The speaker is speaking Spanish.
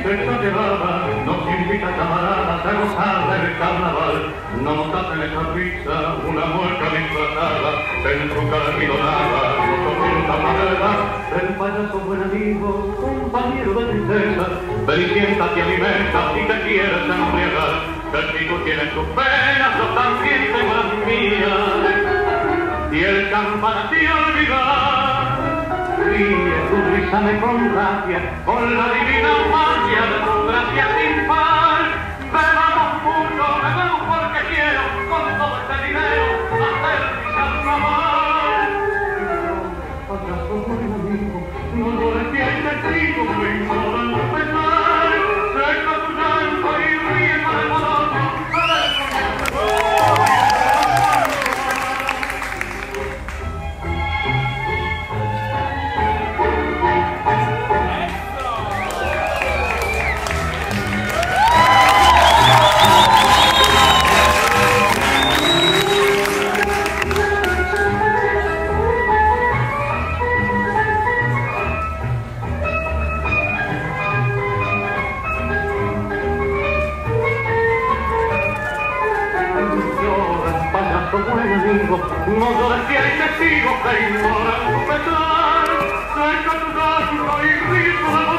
y risa exagerada nos invita camaradas a gozar del carnaval. No nos hacen esa risa una mueca disfrazada, en su cara milonada nos madera. El payaso buen amigo, compañero de tristeza, cenicienta te alimenta y te quieres embriagar. El chico tiene sus penas, yo también tengo las mías. Y el campana te olvidar via, tu sane con rabbia, con la divina magia, la grazia ti fa. lungo, modo da siete figo per il morando petare, se cantato il ritmo